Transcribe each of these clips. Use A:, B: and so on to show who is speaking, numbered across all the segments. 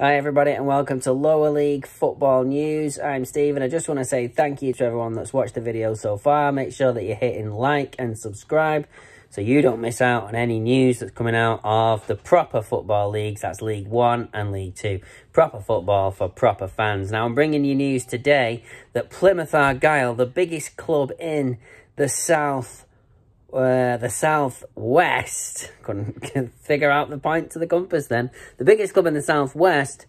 A: Hi everybody and welcome to Lower League Football News. I'm Stephen. I just want to say thank you to everyone that's watched the video so far. Make sure that you're hitting like and subscribe so you don't miss out on any news that's coming out of the proper football leagues. That's League 1 and League 2. Proper football for proper fans. Now I'm bringing you news today that Plymouth Argyle, the biggest club in the South uh, the southwest. Couldn't figure out the point to the compass then. The biggest club in the southwest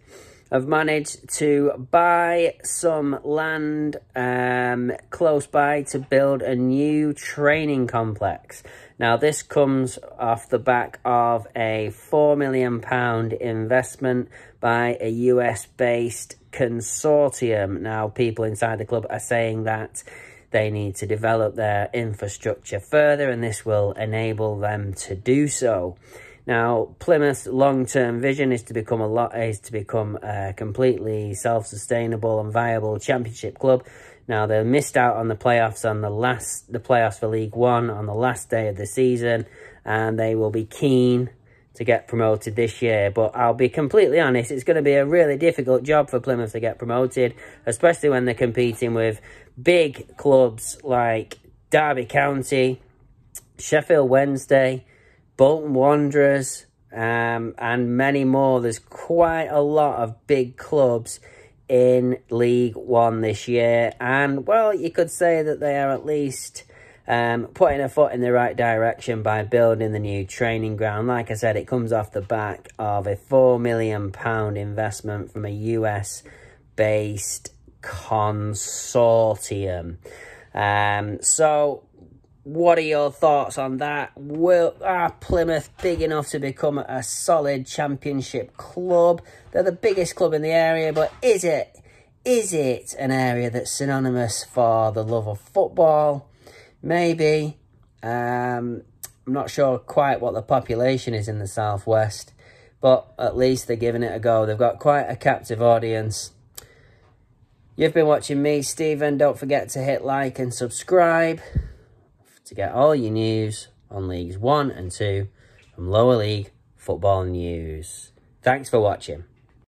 A: have managed to buy some land um, close by to build a new training complex. Now this comes off the back of a four million pound investment by a us based consortium. Now people inside the club are saying that they need to develop their infrastructure further and this will enable them to do so. Now, Plymouth's long-term vision is to become a lot is to become a completely self-sustainable and viable championship club. Now, they missed out on the playoffs on the last the playoffs for League One on the last day of the season, and they will be keen to get promoted this year. But I'll be completely honest, it's going to be a really difficult job for Plymouth to get promoted, especially when they're competing with big clubs like Derby County, Sheffield Wednesday, Bolton Wanderers, um, and many more. There's quite a lot of big clubs in League One this year. And, well, you could say that they are at least um, putting a foot in the right direction by building the new training ground. Like I said, it comes off the back of a £4 million investment from a US-based consortium. Um, so, what are your thoughts on that? Will are Plymouth big enough to become a solid championship club? They're the biggest club in the area, but is it is it an area that's synonymous for the love of football? Maybe. Um, I'm not sure quite what the population is in the southwest, but at least they're giving it a go. They've got quite a captive audience. You've been watching me, Stephen. Don't forget to hit like and subscribe to get all your news on Leagues 1 and 2 from Lower League Football News. Thanks for watching.